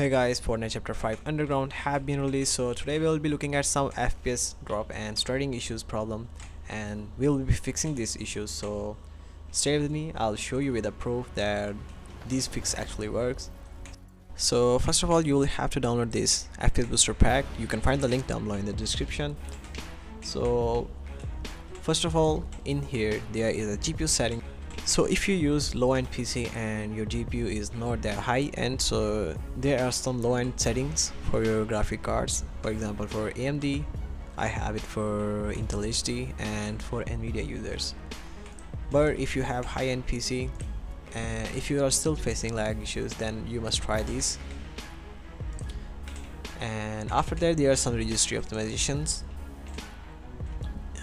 Hey guys, Fortnite Chapter 5 Underground have been released so today we will be looking at some FPS drop and starting issues problem and we will be fixing these issues so stay with me I'll show you with a proof that this fix actually works. So first of all you will have to download this FPS booster pack. You can find the link down below in the description. So first of all in here there is a GPU setting so if you use low-end PC and your GPU is not that high-end so there are some low-end settings for your graphic cards. For example for AMD I have it for Intel HD and for Nvidia users. But if you have high-end PC and if you are still facing lag issues then you must try these. And after that there are some registry optimizations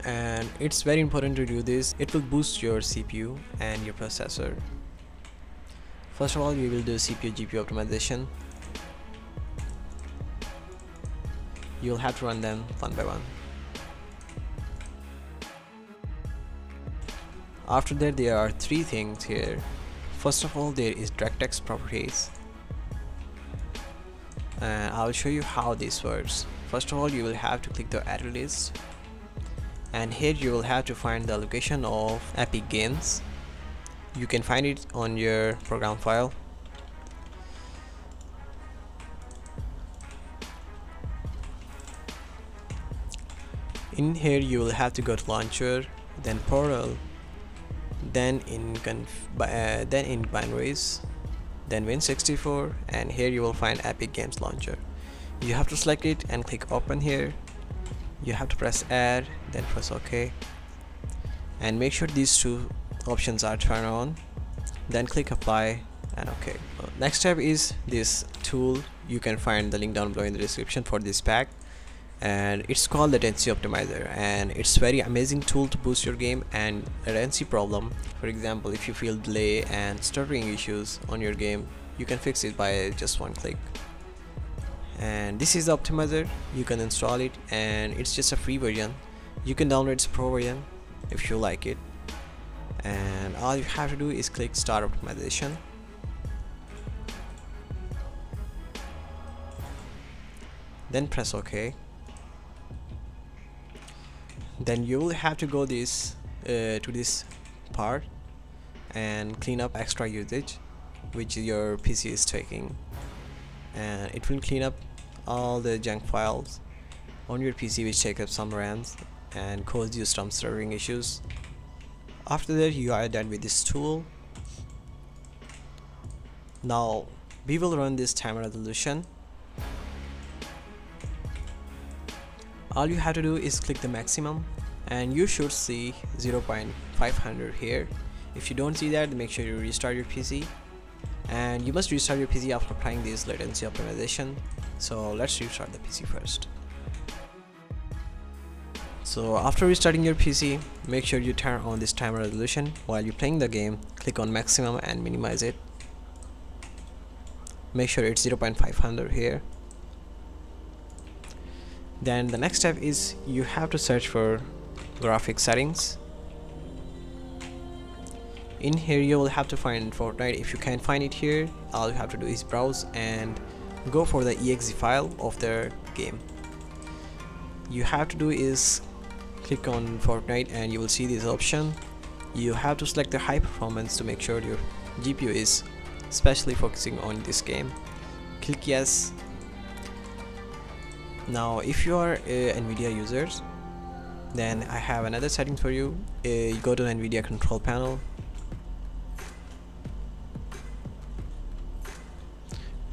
and it's very important to do this. It will boost your CPU and your processor. First of all we will do CPU GPU optimization. You'll have to run them one by one. After that there are three things here. First of all there is DirectX properties. And I'll show you how this works. First of all you will have to click the array list and here you will have to find the location of Epic Games. You can find it on your program file. In here you will have to go to launcher then portal then in uh, then in binaries then win64 and here you will find epic games launcher. You have to select it and click open here you have to press add then press ok. And make sure these two options are turned on. Then click apply and ok. Next step is this tool. You can find the link down below in the description for this pack. And it's called latency optimizer. And it's very amazing tool to boost your game and latency problem. For example if you feel delay and stuttering issues on your game you can fix it by just one click and this is the optimizer. You can install it and it's just a free version. You can download its pro version if you like it. And all you have to do is click start optimization. Then press ok. Then you will have to go this uh, to this part and clean up extra usage which your PC is taking. And it will clean up all the junk files on your PC which take up some RAMs and cause you some stuttering issues. After that you are done with this tool. Now we will run this time resolution. All you have to do is click the maximum and you should see 0.500 here. If you don't see that make sure you restart your PC and you must restart your PC after applying this latency optimization so let's restart the PC first. So after restarting your PC make sure you turn on this timer resolution. While you're playing the game click on maximum and minimize it. Make sure it's 0.500 here. Then the next step is you have to search for graphic settings. In here you will have to find Fortnite. If you can't find it here all you have to do is browse and go for the exe file of their game. You have to do is click on Fortnite and you will see this option. You have to select the high performance to make sure your GPU is especially focusing on this game. Click yes. Now if you are Nvidia users then I have another setting for you. Uh, you go to Nvidia control panel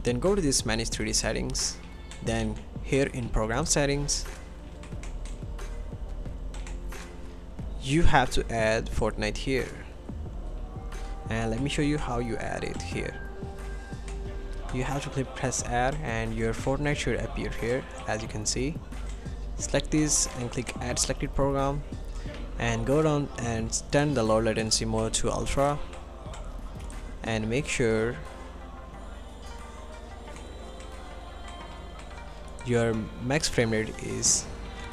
then go to this manage 3d settings then here in program settings you have to add Fortnite here. And let me show you how you add it here. You have to click press add and your Fortnite should appear here as you can see. Select this and click add selected program and go down and turn the low latency mode to ultra. And make sure your max frame rate is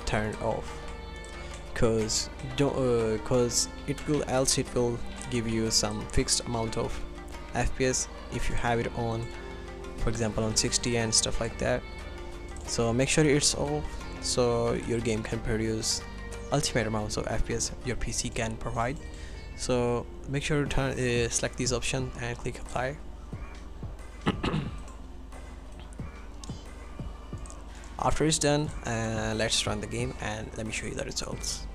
turned off. Because don't uh, it will else it will give you some fixed amount of FPS if you have it on for example on 60 and stuff like that. So make sure it's off so your game can produce ultimate amounts of FPS your PC can provide. So make sure to turn, uh, select this option and click apply after it's done uh, let's run the game and let me show you the results